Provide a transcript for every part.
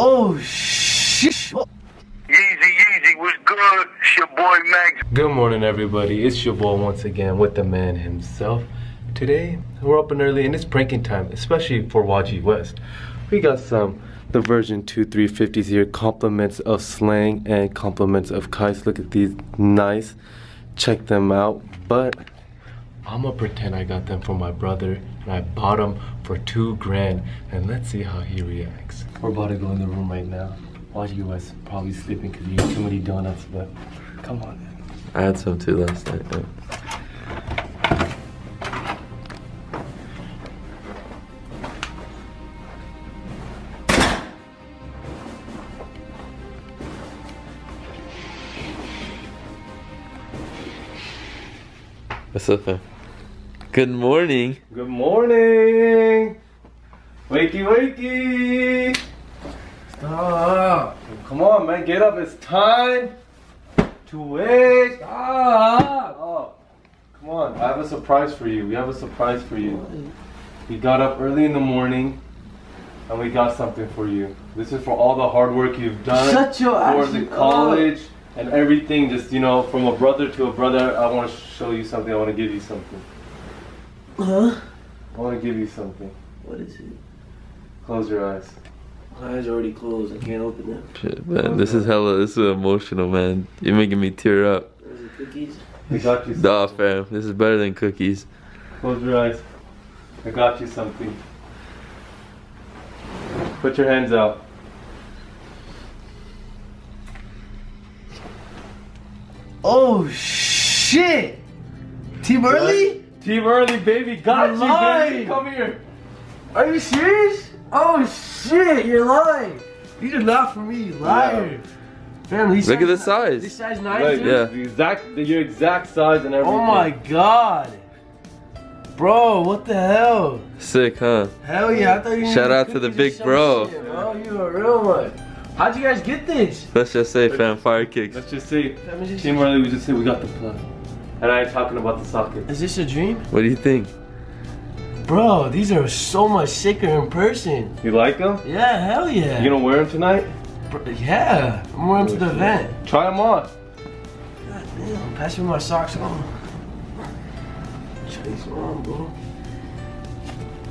Oh shit. Yeezy, Yeezy, what's good? It's your boy Max. Good morning, everybody. It's your boy once again with the man himself. Today, we're up and early and it's pranking time, especially for Wajeeh West. We got some the version 2 350s here, compliments of slang and compliments of kites. Look at these, nice. Check them out. But I'm gonna pretend I got them for my brother and I bought them for two grand. And let's see how he reacts. We're about to go in the room right now. Wajeeh West probably sleeping because he ate too many donuts, but come on. I had some too last night. yeah. What's up, fam? Good morning. Good morning! Wakey, wakey! Stop! Come on, man, get up. It's time to wake. Stop! Oh, come on. I have a surprise for you. We have a surprise for you. We got up early in the morning and we got something for you. This is for all the hard work you've done Shut your for ass the up. college and everything. Just, you know, from a brother to a brother, I want to show you something. I want to give you something. Huh? I want to give you something. What is it? Close your eyes. My eyes are already closed. I can't open them. Shit, man, this is hella, this is emotional, man. You're making me tear up. Is it cookies? I got you something. Nah, fam, this is better than cookies. Close your eyes. I got you something. Put your hands out. Oh shit! Team Early? Team Early, baby, got You're you, lying. baby. Come here. Are you serious? Oh shit! You're lying. These are not for me, you liar. Fam, these Look at the These size. size nine. Like. Yeah. The exact, the, your exact size and oh everything. Oh my god. Bro, what the hell? Sick, huh? Hell yeah, I thought you Shout out to the big bro. shit, bro. You a real one. How'd you guys get this? Let's just say, fam, fire kicks. Let's just say, Team this, Early, we just say we got the plug. And I ain't talking about the socket. is this a dream? What do you think? Bro, these are so much sicker in person. You like them? Yeah, hell yeah. You gonna wear them tonight? Bro, yeah, I'm wearing them to the oh, event. Try them on. God damn, pass me my socks on. Try these on, bro.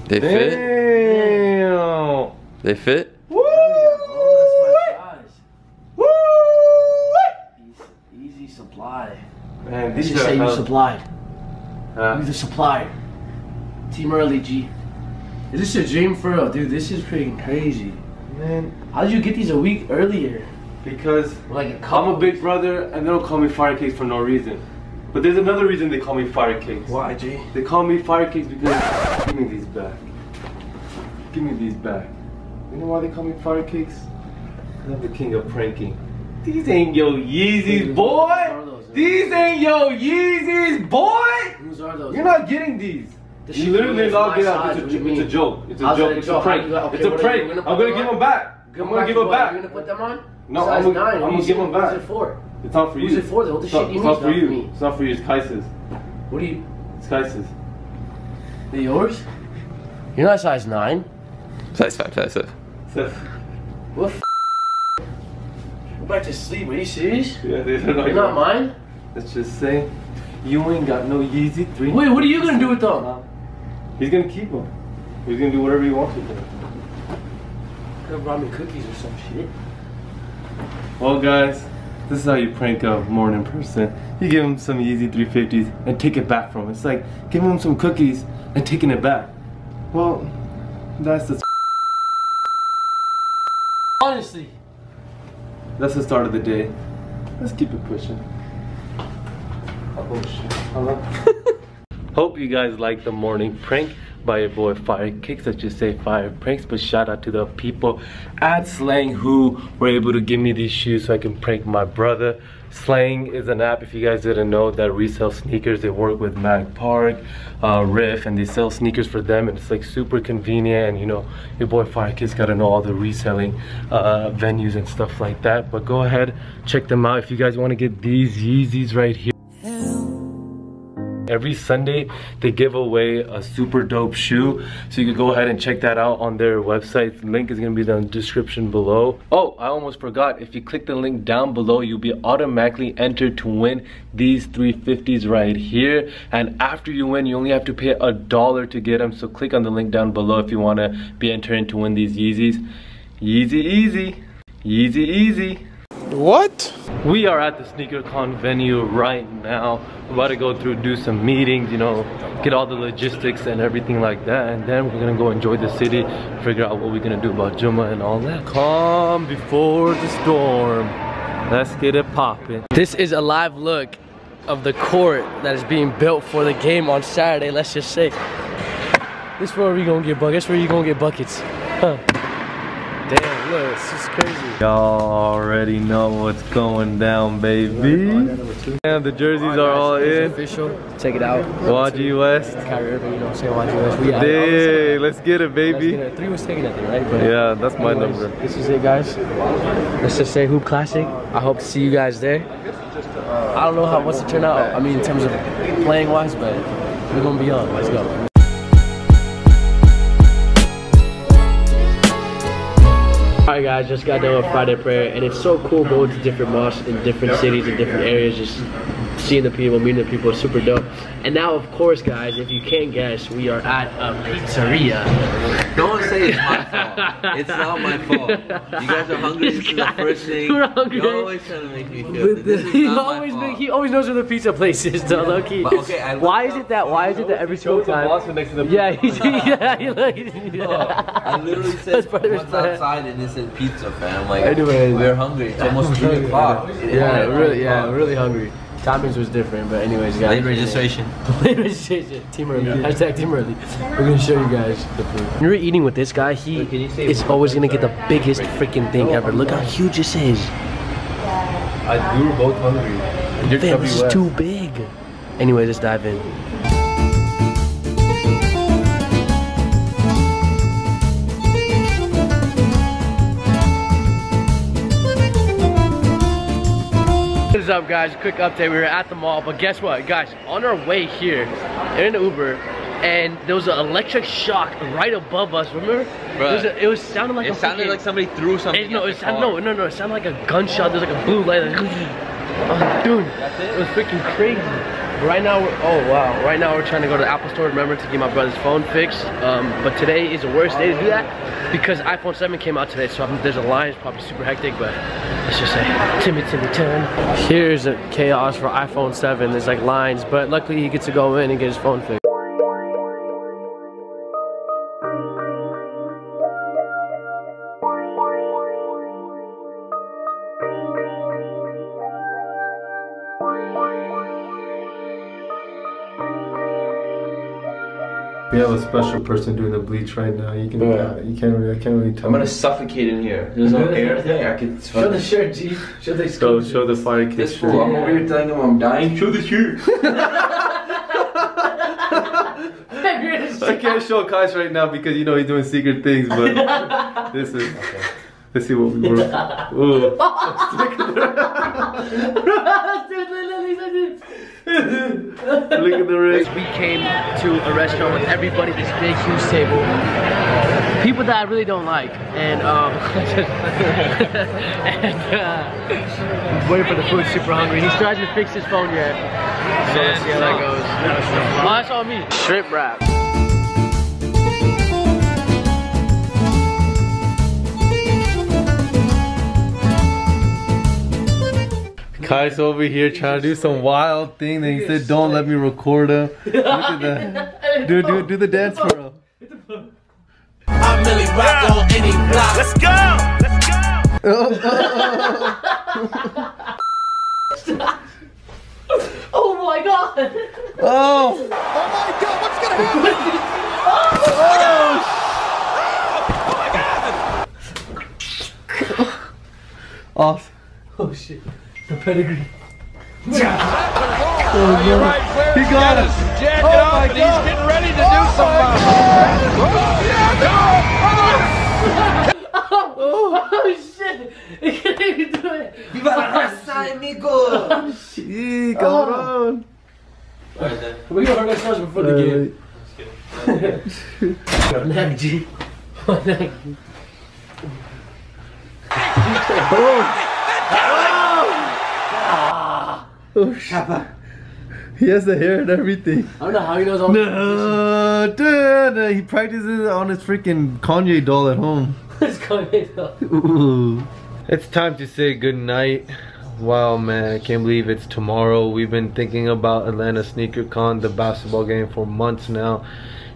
They fit? Damn. They fit? Woo! Oh, that's my size. Woo! Easy, easy supply. Man, these just are say you hell- supplied. Huh? You the supplier. Team Early G. Is this your dream for real? Dude, this is freaking crazy. Man, How did you get these a week earlier? because Like a I'm a big brother and they don't call me Fire Cakes for no reason. But there's another reason they call me Fire Cakes. Why, G? They call me Fire Cakes because give me these back. Give me these back. You know why they call me Fire Cakes? 'Cause I'm the king of pranking. These ain't yo Yeezys, boy. These ain't yo Yeezys, boy. Whose are those? You're not getting these. The You literally is not my get out. It's a, what do you it's a joke. It's a How's joke. it It's a prank. How okay, It's a what are you- prank. gonna I'm gonna give them back. Give I'm gonna give them back. You're gonna put them on? No, size I'm gonna- nine. I'm gonna give them back. Who's it for? It's not for you. Who's it for? What the shit you it's not for you. me? It's not for you. It's Kais's. What do you? It's Kais's. They yours? You're not size nine. Size 5, size 5. So, What? F- Go back to sleep. Are you serious? yeah, these are not not mine. Let's just say you ain't got no Yeezy three. Wait, what are you gonna do with them? He's gonna keep them. He's gonna do whatever he wants with them. Could have brought me cookies or some shit. Well, guys, this is how you prank a morning person. You give him some Yeezy 350s and take it back from him. It's like giving him some cookies and taking it back. Well, that's the Honestly. that's the start of the day. Let's keep it pushing. Hope you guys like the morning prank by your boy Fire Kicks. Let's just say Fire Pranks. But shout out to the people at Slang who were able to give me these shoes so I can prank my brother. Slang is an app, if you guys didn't know, that resell sneakers. They work with Mag Park, uh, Riff, and they sell sneakers for them. And it's like super convenient. And you know, your boy Fire Kicks got to know all the reselling uh, venues and stuff like that. But go ahead, check them out if you guys want to get these Yeezys right here. Every Sunday, they give away a super dope shoe. So you can go ahead and check that out on their website. The link is gonna be in the description below. Oh, I almost forgot. If you click the link down below, you'll be automatically entered to win these 350s right here. And after you win, you only have to pay a dollar to get them. So click on the link down below if you wanna be entered to win these Yeezys. Yeezy easy. Yeezy easy. What? We are at the SneakerCon venue right now. We're about to go through, do some meetings, you know, get all the logistics and everything like that. And then we're gonna go enjoy the city, figure out what we're gonna do about Juma and all that. Calm before the storm. Let's get it popping. This is a live look of the court that is being built for the game on Saturday, let's just say. This is where we gonna get buckets, where you gonna get buckets. Huh. Damn, look, this is crazy. Y'all already know what's going down, baby. And the jerseys are all in. Official, check it out. Wajeeh West. Kyrie Irving, you know what I'm saying? Wajeeh West. We out. Hey, let's get it, baby. get it. Three was taken, I think, right? But Yeah, that's my anyways, number. This is it, guys. Let's just say Hoop Classic. I hope to see you guys there. I don't know how what's to turn out. I mean, in terms of playing wise, but we're gonna be on. Let's go. Alright guys, just got done with Friday prayer. And it's so cool going to different mosques in different cities and different areas, just seeing the people, meeting the people, super dope. And now of course guys, if you can't guess, we are at a pizzeria. Don't say it's my fault. It's not my fault. You guys are hungry. This is the first thing. we're hungry. You're always trying to make me feel. This is he not my always fault. make, he always knows where the pizza place is though, low key. But okay, I why is it that why is it that every single time next to the Yeah, he's, yeah, he like, yeah. I literally That's said part of his what's outside and it said pizza, fam. Like, Anyways. we're hungry. It's almost three o'clock. It Yeah, really, three yeah, o'clock. really hungry. Timings was different, but anyways, guys. Late registration. Late registration. Team early. Hashtag team early. We're gonna show you guys the food. When you're eating with this guy, he Wait, can you is always gonna get the time? biggest freaking thing ever. Look how huge this is. I, we were both hungry. And Damn, this is too big. Anyways, let's dive in. Is up guys, quick update, we were at the mall, but guess what guys, on our way here, in an Uber, and there was an electric shock right above us, remember? It was, a, it was sounded like It sounded freaking- like somebody threw something. it, no, it the sounded, no, no, no, it sounded like a gunshot, there's like a blue light, like, oh, dude, it was freaking crazy. Right now, oh wow, right now we're trying to go to the Apple store, remember, to get my brother's phone fixed, um, but today is the worst day to do that, because iPhone 7 came out today, so I'm, there's a line, it's probably super hectic, but let's just say, Timmy, Timmy, turn. Here's a chaos for iPhone 7, there's like lines, but luckily he gets to go in and get his phone fixed. We have a special person doing the bleach right now. You can, Yeah. Uh, you can't really, I can't really tell. I'm gonna suffocate in here. There's no air thing. I could. Show the shirt, G. Show the Show, show the fire kick This shirt. fool. I'm over here telling him I'm dying. Show the shirt. I can't show Kai's right now because you know he's doing secret things, but this is. Let's see what we were. Ooh. Look at the ring. We came to a restaurant with everybody, this big, huge table. People that I really don't like. And, um, and, uh, waiting for the food, super hungry. He still hasn't fixed his phone yet. So let's see how that goes. Oh, that's on me. Shrimp wrap. Kai's over here trying to do some wild thing. Then he said, "Don't let me record him." Look at that. Do do do the dance for him. I'm Millie Rock on any block. Let's go! Let's go! Oh oh, oh. oh my god! Oh. Oh. My god. What's gonna happen? oh. oh. off. Oh shit. The pedigree. Oh, he got us. it. Oh my God. He's getting ready to oh do something. Oh, oh, shit! He can't even do it! Yeah, cabrón. We starts before the game. Neck, G. Neck. He has the hair and everything. I don't know how he knows all No, dude, he practices on his freaking Kanye doll at home. this. Kanye, though. Ooh. It's time to say good night. Wow, man, I can't believe it's tomorrow. We've been thinking about Atlanta Sneaker Con, the basketball game, for months now.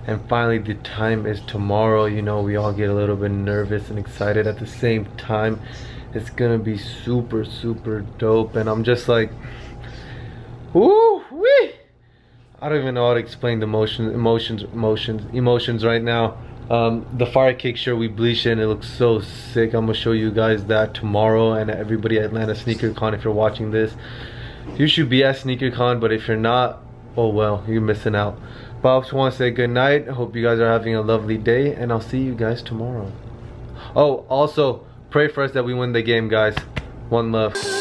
And finally, the time is tomorrow. You know, we all get a little bit nervous and excited at the same time. It's gonna be super, super dope. And I'm just like, woo, wee. I don't even know how to explain the emotions, emotions, emotions, emotions right now. Um, the fire cake shirt we bleached it and it looks so sick. I'm gonna show you guys that tomorrow and everybody at Atlanta Sneaker Con. If you're watching this, you should be at Sneaker Con, but if you're not, oh well, you're missing out. But I just want to say good night. I hope you guys are having a lovely day, and I'll see you guys tomorrow. Oh, also pray for us that we win the game, guys. One love.